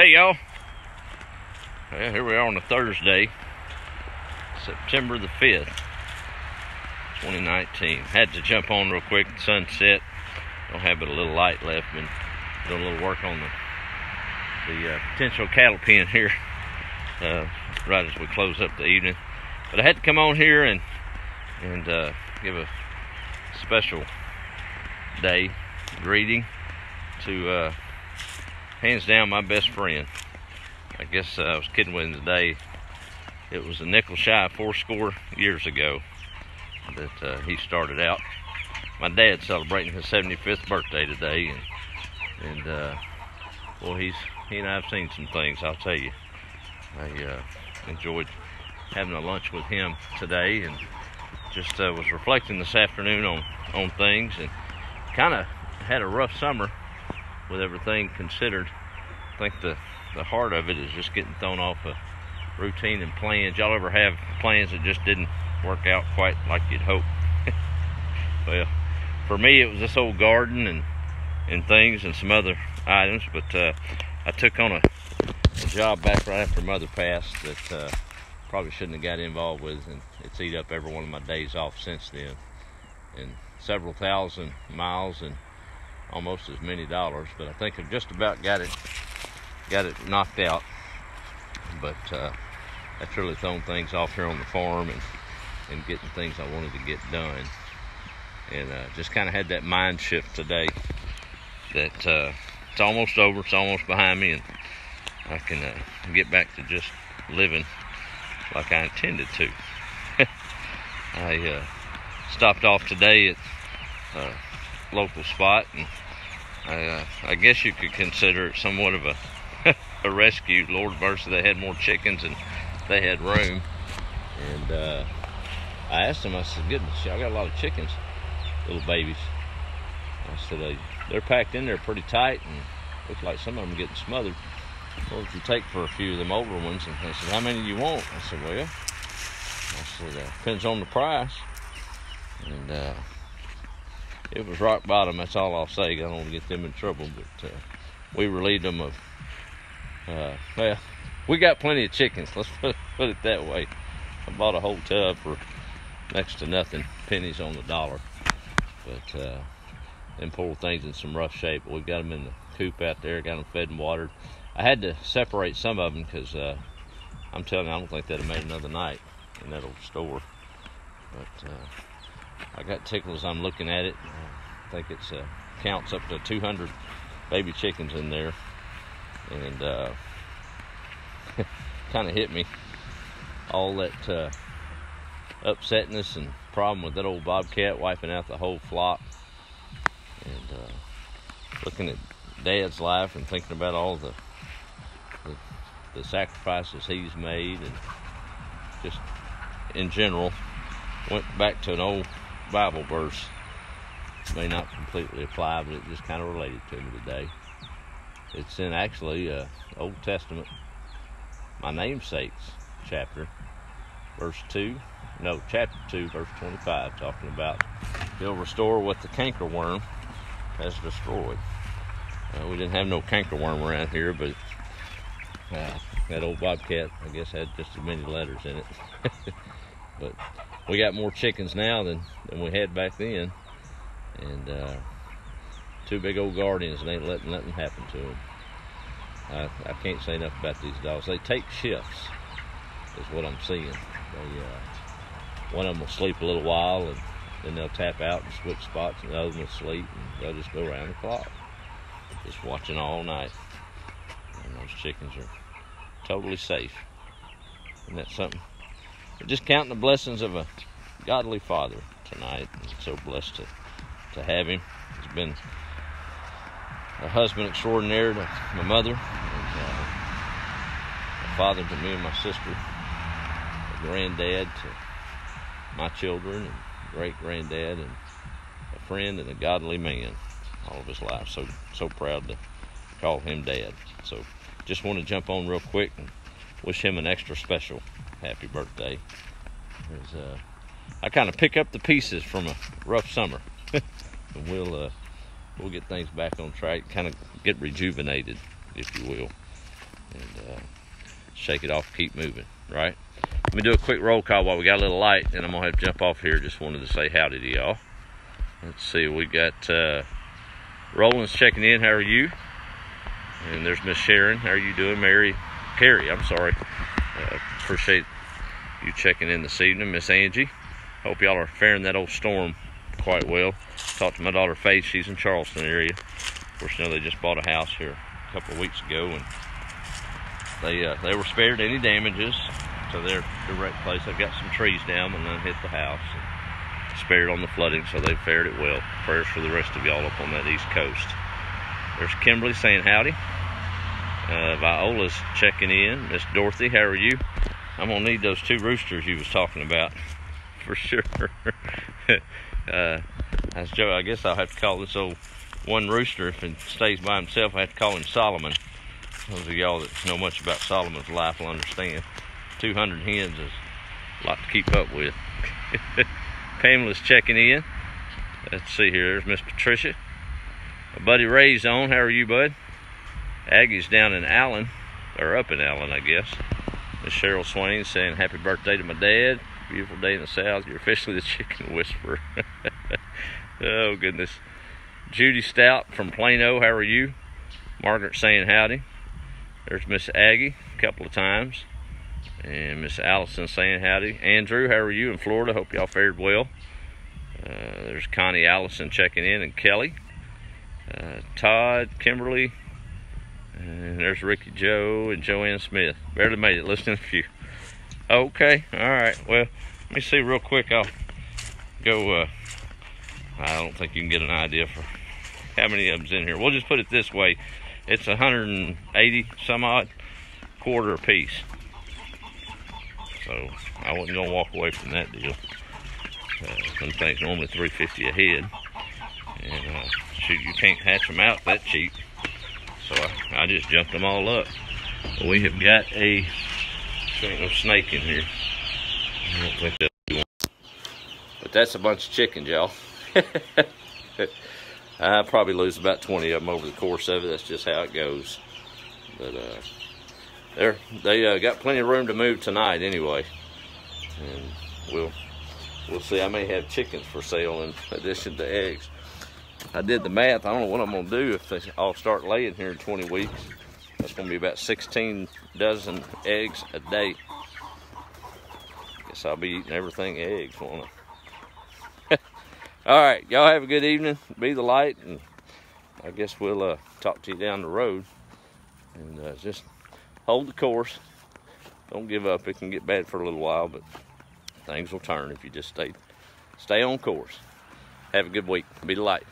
Hey y'all. Here we are on a Thursday, September the 5th, 2019. Had to jump on real quick, sunset. sun set. Don't have but a little light left. Been doing a little work on the, the uh, potential cattle pen here uh, right as we close up the evening. But I had to come on here and, and uh, give a special day greeting to uh, hands down my best friend. I guess uh, I was kidding with him today. It was a nickel shy four score years ago that uh, he started out. My dad's celebrating his 75th birthday today, and and uh, well, he's he and I've seen some things. I'll tell you. I uh, enjoyed having a lunch with him today, and just uh, was reflecting this afternoon on on things, and kind of had a rough summer with everything considered. I think the, the heart of it is just getting thrown off a routine and plans. Y'all ever have plans that just didn't work out quite like you'd hope? well, for me, it was this old garden and and things and some other items, but uh, I took on a, a, job back right after mother passed that uh, probably shouldn't have got involved with, and it's eat up every one of my days off since then. And several thousand miles and almost as many dollars, but I think I've just about got it got it knocked out. But uh, that's really thrown things off here on the farm and and getting things I wanted to get done. And uh, just kind of had that mind shift today that uh, it's almost over, it's almost behind me, and I can uh, get back to just living like I intended to. I uh, stopped off today at a local spot, and I, uh, I guess you could consider it somewhat of a a rescue. Lord mercy, they had more chickens and they had room. And uh, I asked them, I said, goodness, I got a lot of chickens, little babies. I said, they're packed in there pretty tight and looks like some of them getting smothered. What would you take for a few of them older ones? And they said, how many do you want? I said, well, I said, uh, depends on the price. And uh, it was rock bottom. That's all I'll say. I don't want to get them in trouble, but uh, we relieved them of. Uh, well, we got plenty of chickens. Let's put, put it that way. I bought a whole tub for next to nothing, pennies on the dollar. But uh, them poor things in some rough shape. We got them in the coop out there. Got them fed and watered. I had to separate some of them because uh, I'm telling you, I don't think they'd have made another night in that old store. But uh, I got tickles. I'm looking at it. I think it's uh, counts up to 200 baby chickens in there, and uh, kind of hit me all that uh, upsetness and problem with that old bobcat wiping out the whole flock, and uh, looking at Dad's life and thinking about all the, the the sacrifices he's made, and just in general went back to an old Bible verse. May not completely apply, but it just kind of related to me today. It's in actually uh, Old Testament, my namesake's chapter, verse 2. No, chapter 2, verse 25, talking about he'll restore what the cankerworm has destroyed. Uh, we didn't have no cankerworm around here, but uh, that old bobcat, I guess, had just as many letters in it. but we got more chickens now than, than we had back then. And uh, two big old guardians and ain't letting nothing happen to them. I, I can't say enough about these dogs. They take shifts, is what I'm seeing. They, uh, one of them will sleep a little while and then they'll tap out and switch spots and the other one will sleep and they'll just go around the clock. Just watching all night. And those chickens are totally safe. Isn't that something just counting the blessings of a godly father tonight. I'm so blessed to, to have him. He's been a husband extraordinaire to my mother, and, uh, a father to me and my sister, a granddad to my children, and great granddad, and a friend and a godly man all of his life. So so proud to call him dad. So just want to jump on real quick and wish him an extra special happy birthday. Uh, I kind of pick up the pieces from a rough summer, and we'll uh, we'll get things back on track, kind of get rejuvenated, if you will. and uh, shake it off, keep moving, right? Let me do a quick roll call while we got a little light, and I'm gonna have to jump off here. Just wanted to say howdy to y'all. Let's see, we got uh, Roland's checking in. How are you? And there's Miss Sharon. How are you doing, Mary? Carrie, I'm sorry. Uh, appreciate you checking in this evening, Miss Angie. Hope y'all are faring that old storm quite well. Talked to my daughter Faith. She's in Charleston area. Of course, you know they just bought a house here a couple of weeks ago, and they uh, they were spared any damages to their direct place. They've got some trees down and then hit the house. Spared on the flooding, so they fared it well. Prayers for the rest of y'all up on that east coast. There's Kimberly saying howdy. Uh, Viola's checking in. Miss Dorothy, how are you? I'm gonna need those two roosters you was talking about for sure. uh, Joe. I guess I'll have to call this old one rooster if it stays by himself. I have to call him Solomon. Those of y'all that know much about Solomon's life will understand. 200 hens is a lot to keep up with. Pamela's checking in. Let's see here. There's Miss Patricia. My buddy Ray's on. How are you, bud? Aggie's down in Allen, or up in Allen, I guess. Miss Cheryl Swain saying happy birthday to my dad. Beautiful day in the South. You're officially the chicken whisperer. oh, goodness. Judy Stout from Plano. How are you? Margaret saying howdy. There's Miss Aggie a couple of times. And Miss Allison saying howdy. Andrew, how are you in Florida? Hope y'all fared well. Uh, there's Connie Allison checking in and Kelly. Uh, Todd, Kimberly, and there's Ricky Joe and Joanne Smith. Barely made it. Listening to few. Okay. All right. Well, let me see real quick. I'll go. Uh, I don't think you can get an idea for how many of them's in here. We'll just put it this way. It's 180 some odd quarter a piece. So I wasn't gonna walk away from that deal. Uh, some things normally 350 a head, and uh, shoot, you can't hatch them out that cheap. So I, I just jumped them all up. We have got a no snake in here. I don't think that'll be one. But that's a bunch of chickens, y'all. I probably lose about 20 of them over the course of it. That's just how it goes. But uh, they're, they uh, got plenty of room to move tonight anyway. And we'll we'll see. I may have chickens for sale in addition to eggs. I did the math. I don't know what I'm to do if they all start laying here in 20 weeks. That's going to be about 16 dozen eggs a day. Guess I'll be eating everything eggs, won't I? all right, y'all have a good evening. Be the light, and I guess we'll uh, talk to you down the road. And uh, just hold the course. Don't give up. It can get bad for a little while, but things will turn if you just stay stay on course. Have a good week. Be the light.